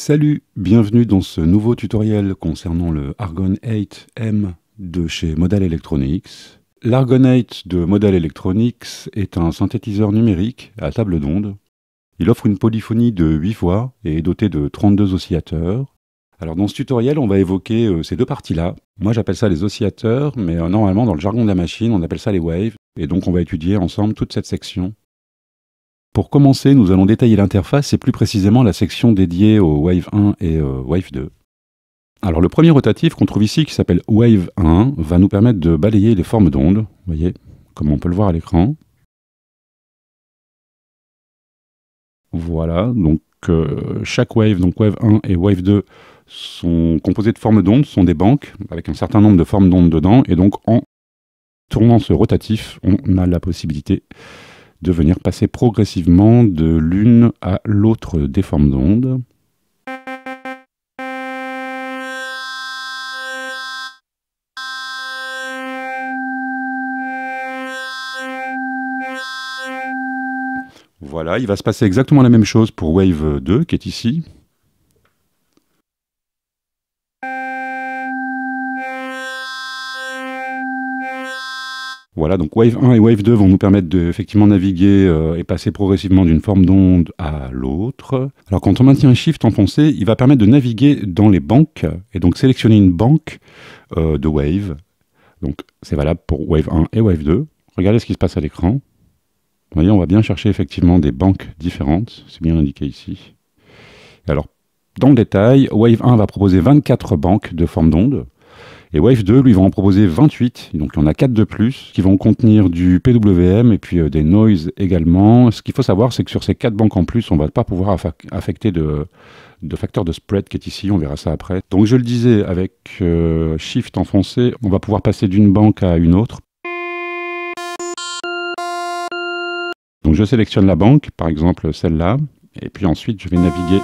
Salut, bienvenue dans ce nouveau tutoriel concernant le Argon 8M de chez Model Electronics. L'Argon 8 de Model Electronics est un synthétiseur numérique à table d'onde. Il offre une polyphonie de 8 voix et est doté de 32 oscillateurs. Alors dans ce tutoriel, on va évoquer euh, ces deux parties-là. Moi j'appelle ça les oscillateurs, mais euh, normalement dans le jargon de la machine, on appelle ça les waves. Et donc on va étudier ensemble toute cette section. Pour commencer, nous allons détailler l'interface et plus précisément la section dédiée au Wave 1 et Wave 2. Alors le premier rotatif qu'on trouve ici, qui s'appelle Wave 1, va nous permettre de balayer les formes d'ondes, voyez, comme on peut le voir à l'écran. Voilà, donc euh, chaque wave, donc Wave 1 et Wave 2, sont composés de formes d'ondes, sont des banques, avec un certain nombre de formes d'ondes dedans, et donc en tournant ce rotatif, on a la possibilité de venir passer progressivement de l'une à l'autre des formes d'onde. Voilà, il va se passer exactement la même chose pour Wave 2 qui est ici. Voilà, donc Wave 1 et Wave 2 vont nous permettre de effectivement naviguer euh, et passer progressivement d'une forme d'onde à l'autre. Alors quand on maintient un Shift enfoncé, il va permettre de naviguer dans les banques et donc sélectionner une banque euh, de Wave. Donc c'est valable pour Wave 1 et Wave 2. Regardez ce qui se passe à l'écran. Vous voyez, on va bien chercher effectivement des banques différentes. C'est bien indiqué ici. Alors, dans le détail, Wave 1 va proposer 24 banques de forme d'onde. Et Wave 2, lui, va en proposer 28. Donc, il y en a 4 de plus qui vont contenir du PWM et puis euh, des noise également. Ce qu'il faut savoir, c'est que sur ces 4 banques en plus, on ne va pas pouvoir affecter de, facteur de spread qui est ici. On verra ça après. Donc, je le disais, avec euh, Shift enfoncé, on va pouvoir passer d'une banque à une autre. Donc, je sélectionne la banque, par exemple celle-là. Et puis ensuite, je vais naviguer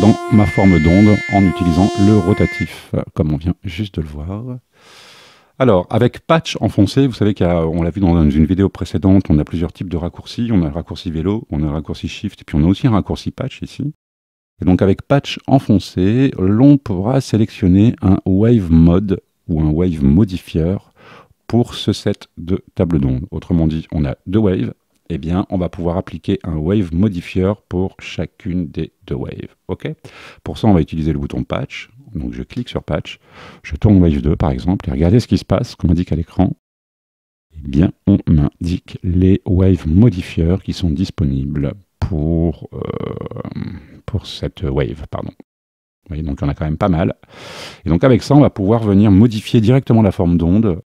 dans ma forme d'onde en utilisant le rotatif, comme on vient juste de le voir. Alors, avec patch enfoncé, vous savez qu'on l'a vu dans une vidéo précédente, on a plusieurs types de raccourcis. On a le raccourci vélo, on a le raccourci shift, et puis on a aussi un raccourci patch ici. Et donc avec patch enfoncé, l'on pourra sélectionner un wave mode ou un wave modifieur pour ce set de table d'onde. Autrement dit, on a deux waves eh bien, on va pouvoir appliquer un wave modifieur pour chacune des deux waves. pour ça, on va utiliser le bouton patch. Donc, je clique sur patch, je tourne wave 2 par exemple, et regardez ce qui se passe, comme indique à l'écran. Eh bien, on indique les wave modifieurs qui sont disponibles pour, euh, pour cette wave. Pardon. Vous voyez, donc il y en a quand même pas mal. Et donc avec ça, on va pouvoir venir modifier directement la forme d'onde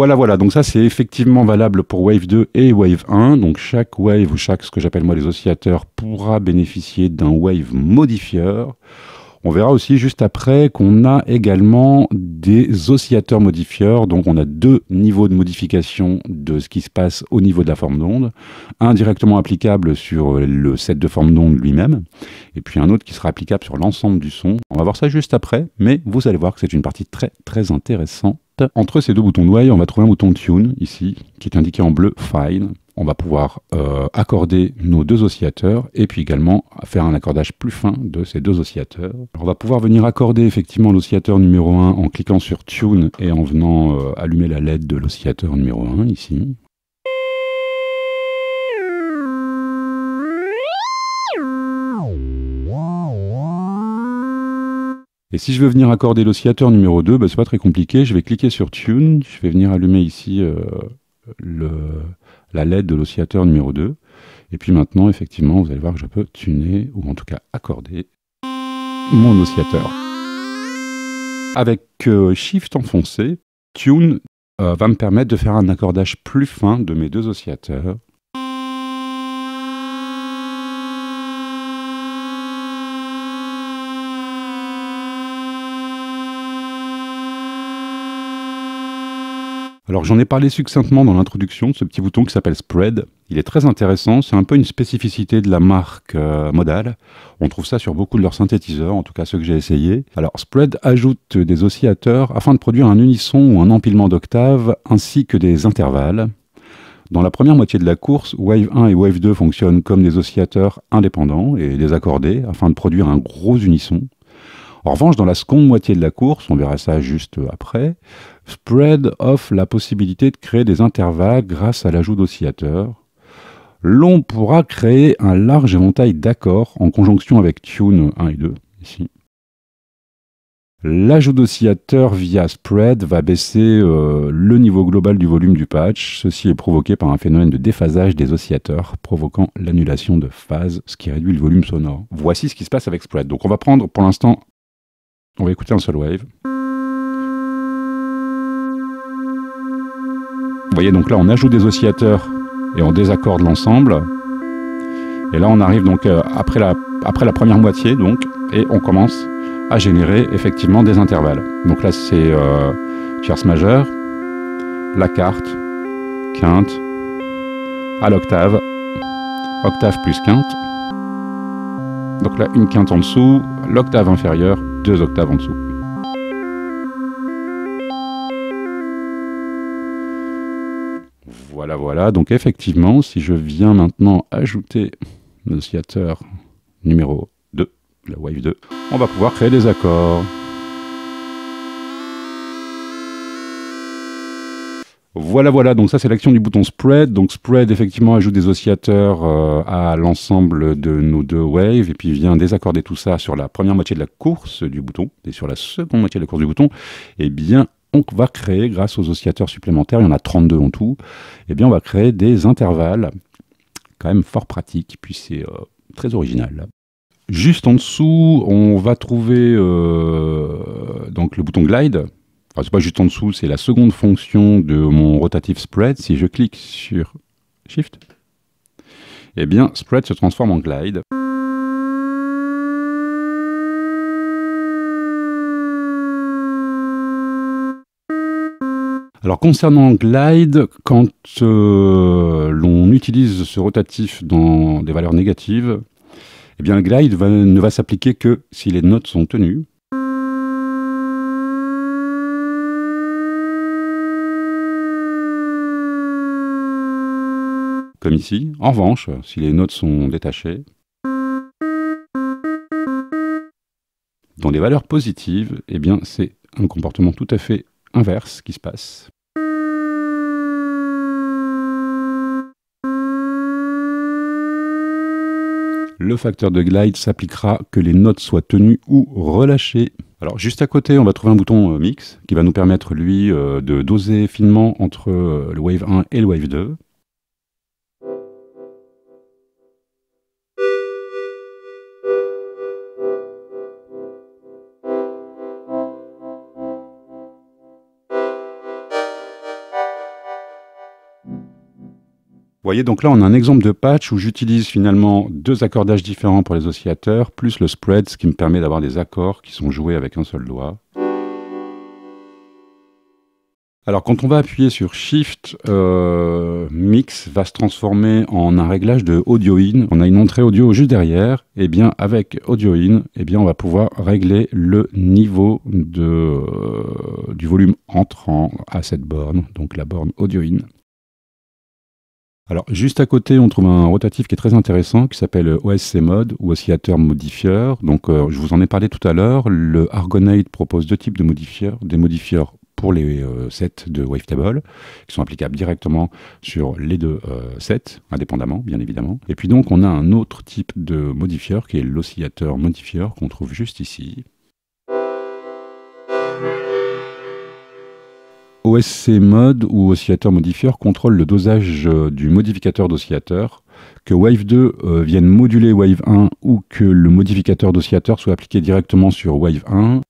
Voilà, voilà. Donc ça, c'est effectivement valable pour Wave 2 et Wave 1. Donc chaque Wave ou chaque, ce que j'appelle moi les oscillateurs, pourra bénéficier d'un Wave modifieur. On verra aussi juste après qu'on a également des oscillateurs modifieurs. Donc on a deux niveaux de modification de ce qui se passe au niveau de la forme d'onde. Un directement applicable sur le set de forme d'onde lui-même. Et puis un autre qui sera applicable sur l'ensemble du son. On va voir ça juste après. Mais vous allez voir que c'est une partie très très intéressante entre ces deux boutons de on va trouver un bouton Tune ici, qui est indiqué en bleu Fine. On va pouvoir euh, accorder nos deux oscillateurs et puis également faire un accordage plus fin de ces deux oscillateurs. on va pouvoir venir accorder effectivement l'oscillateur numéro 1 en cliquant sur Tune et en venant euh, allumer la LED de l'oscillateur numéro 1 ici. Et si je veux venir accorder l'oscillateur numéro 2, bah, c'est pas très compliqué. Je vais cliquer sur Tune. Je vais venir allumer ici euh, la LED de l'oscillateur numéro 2. Et puis maintenant, effectivement, vous allez voir que je peux tuner, ou en tout cas accorder, mon oscillateur. Avec euh, Shift enfoncé, Tune euh, va me permettre de faire un accordage plus fin de mes deux oscillateurs Alors j'en ai parlé succinctement dans l'introduction de ce petit bouton qui s'appelle Spread. Il est très intéressant, c'est un peu une spécificité de la marque euh, Modal. On trouve ça sur beaucoup de leurs synthétiseurs, en tout cas ceux que j'ai essayés. Alors Spread ajoute des oscillateurs afin de produire un unisson ou un empilement d'octaves ainsi que des intervalles. Dans la première moitié de la course, Wave 1 et Wave 2 fonctionnent comme des oscillateurs indépendants et désaccordés afin de produire un gros unisson. En revanche, dans la seconde moitié de la course, on verra ça juste après, Spread offre la possibilité de créer des intervalles grâce à l'ajout d'oscillateurs. L'on pourra créer un large éventail d'accords en conjonction avec Tune 1 et 2, ici. L'ajout d'oscillateurs via spread va baisser euh, le niveau global du volume du patch. Ceci est provoqué par un phénomène de déphasage des oscillateurs, provoquant l'annulation de phase, ce qui réduit le volume sonore. Voici ce qui se passe avec spread. Donc on va prendre pour l'instant, on va écouter un seul wave. Vous voyez donc là on ajoute des oscillateurs et on désaccorde l'ensemble. Et là on arrive donc euh, après, la, première moitié donc et on commence à générer effectivement des intervalles. Donc là c'est euh, tierce majeure, la carte, quinte, à l'octave, octave plus quinte. Donc là une quinte en dessous, l'octave inférieure, deux octaves en dessous. Voilà, voilà. Donc effectivement, si je viens maintenant ajouter l'oscillateur numéro la Wave 2, on va pouvoir créer des accords. Voilà, voilà, donc ça c'est l'action du bouton Spread. Donc Spread effectivement ajoute des oscillateurs euh, à l'ensemble de nos deux waves et puis vient désaccorder tout ça sur la première moitié de la course du bouton et sur la seconde moitié de la course du bouton. Et eh bien, on va créer, grâce aux oscillateurs supplémentaires, il y en a 32 en tout, eh bien on va créer des intervalles, quand même fort pratiques, puis c'est euh, très original. Juste en dessous, on va trouver euh, donc le bouton Glide. Enfin, c'est pas juste en dessous, c'est la seconde fonction de mon rotative spread. Si je clique sur Shift, eh bien, spread se transforme en glide. Alors concernant Glide, quand euh, l'on utilise ce rotatif dans des valeurs négatives, eh bien glide ne va s'appliquer que si les notes sont tenues. Comme ici. En revanche, si les notes sont détachées, dans des valeurs positives, eh bien c'est un comportement tout à fait inverse qui se passe. le facteur de glide s'appliquera que les notes soient tenues ou relâchées. Alors juste à côté, on va trouver un bouton euh, mix qui va nous permettre lui euh, de doser finement entre euh, le wave 1 et le wave 2. Voyez, donc là, on a un exemple de patch où j'utilise finalement deux accordages différents pour les oscillateurs, plus le spread, ce qui me permet d'avoir des accords qui sont joués avec un seul doigt. Alors quand on va appuyer sur Shift, euh, Mix va se transformer en un réglage de Audio In. On a une entrée audio juste derrière. Et eh bien avec Audio In, eh on va pouvoir régler le niveau euh, du volume entrant à cette borne, donc la borne Audio In. Alors, juste à côté, on trouve un rotatif qui est très intéressant, qui s'appelle OSC Mode, ou oscillateur modifieur. Donc, euh, je vous en ai parlé tout à l'heure. Le Argonate propose deux types de modifieurs. Des modifieurs pour les euh, sets de Wavetable, qui sont applicables directement sur les deux euh, sets, indépendamment, bien évidemment. Et puis donc, on a un autre type de modifieur, qui est l'oscillateur modifieur, qu'on trouve juste ici, OSC mode ou oscillateur modifieur contrôle le dosage euh, du modificateur d'oscillateur. Que Wave 2 euh, vienne moduler Wave 1 ou que le modificateur d'oscillateur soit appliqué directement sur Wave 1.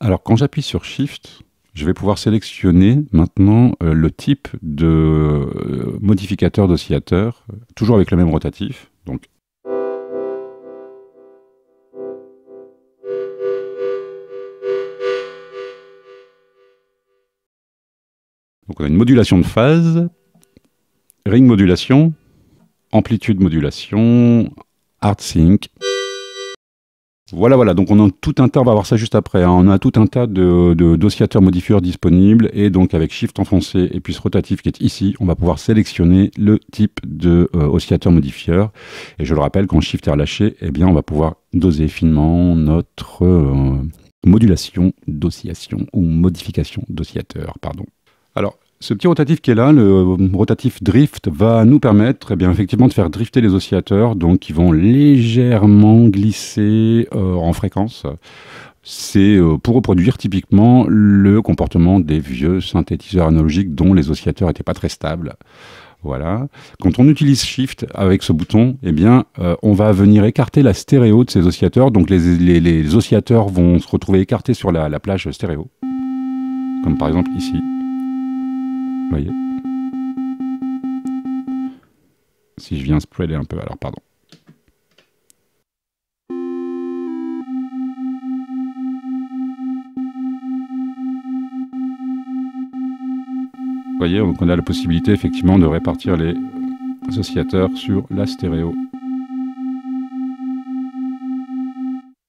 Alors quand j'appuie sur Shift, je vais pouvoir sélectionner maintenant euh, le type de euh, modificateur d'oscillateur, toujours avec le même rotatif. Donc Donc on a une modulation de phase, ring modulation, amplitude modulation, hard sync. Voilà, voilà, donc on a tout un tas, on va voir ça juste après, hein. on a tout un tas de, d'oscillateurs modifieurs disponibles, et donc avec Shift enfoncé et puis ce rotatif qui est ici, on va pouvoir sélectionner le type de euh, oscillateur modifieur. Et je le rappelle, quand Shift est relâché, eh bien on va pouvoir doser finement notre euh, modulation d'oscillation, ou modification d'oscillateur, pardon. Alors, ce petit rotatif qui est là, le rotatif drift, va nous permettre eh bien, effectivement de faire drifter les oscillateurs, donc qui vont légèrement glisser euh, en fréquence. C'est euh, pour reproduire typiquement le comportement des vieux synthétiseurs analogiques dont les oscillateurs n'étaient pas très stables. Voilà. Quand on utilise Shift avec ce bouton, eh bien, euh, on va venir écarter la stéréo de ces oscillateurs. Donc les, oscillateurs vont se retrouver écartés sur la plage stéréo, comme par exemple ici voyez Si je viens spreader un peu, alors pardon. Vous voyez, donc on a la possibilité effectivement de répartir les oscillateurs sur la stéréo.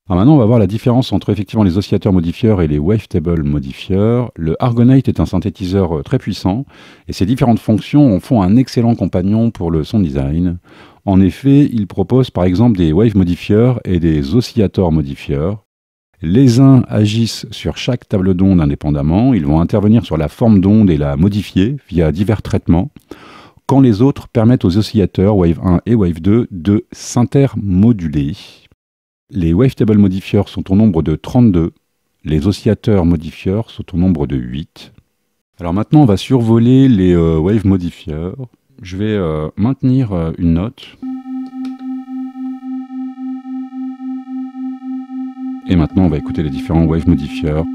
Alors maintenant, on va voir la différence entre effectivement les oscillateurs modifieurs et les wavetable modifieurs. Le Argonite est un synthétiseur euh, très puissant et ses différentes fonctions en font un excellent compagnon pour le son design. En effet, il propose par exemple des wave modifieurs et des oscillateurs modifieurs. Les uns agissent sur chaque table d'onde indépendamment, ils vont intervenir sur la forme d'onde et la modifier via divers traitements, quand les autres permettent aux oscillateurs Wave 1 et Wave 2 de s'intermoduler. Les wavetable modifieurs sont au nombre de 32. Les oscillateurs modifieurs sont au nombre de 8. Alors maintenant, on va survoler les euh, wave modifieurs. Je vais euh, maintenir euh, une note. Et maintenant, on va écouter les différents wave modifieurs.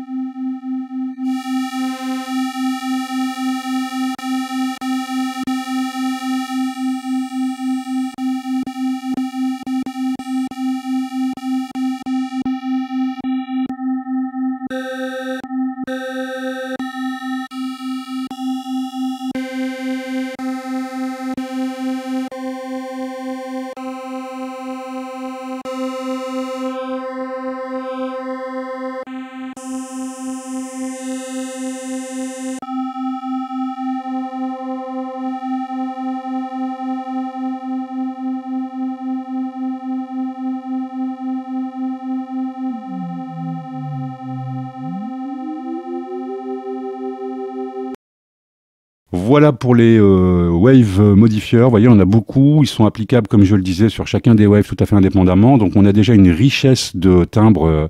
Voilà pour les euh, wave modifieurs. Vous voyez, on a beaucoup. Ils sont applicables, comme je le disais, sur chacun des waves tout à fait indépendamment. Donc on a déjà une richesse de timbres euh,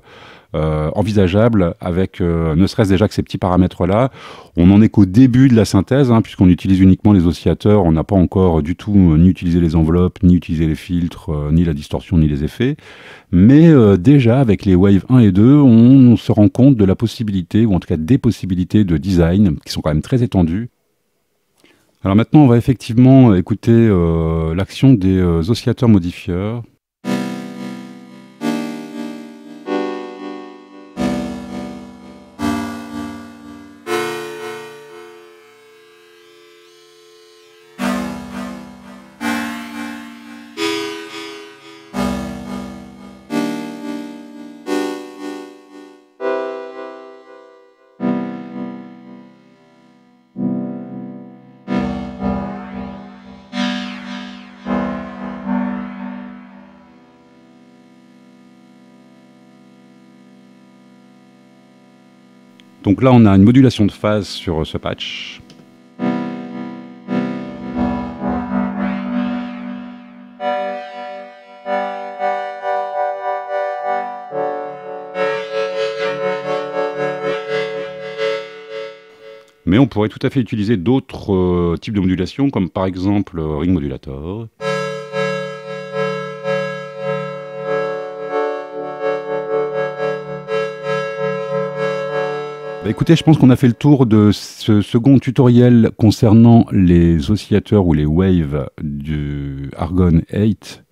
euh, envisageable avec ne serait-ce déjà que ces petits paramètres-là. On n'en est qu'au début de la synthèse, hein, puisqu'on utilise uniquement les oscillateurs. On n'a pas encore du tout ni utilisé les enveloppes, ni utilisé les filtres, ni la distorsion, ni les effets. Mais déjà, avec les waves 1 et 2, on se rend compte de la possibilité, ou en tout cas des possibilités de design, qui sont quand même très étendues, alors maintenant, on va effectivement écouter euh, l'action des euh, oscillateurs modifieurs. Donc là, on a une modulation de phase sur ce patch. Mais on pourrait tout à fait utiliser d'autres euh, types de modulation, comme par exemple Ring Modulator. Bah, écoutez, je pense qu'on a fait le tour de ce second tutoriel concernant les oscillateurs ou les waves du Argon 8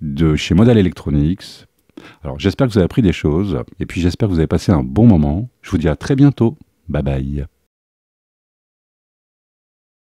de chez Modal Electronics. Alors j'espère que vous avez appris des choses et puis j'espère que vous avez passé un bon moment. Je vous dis à très bientôt. Bye bye.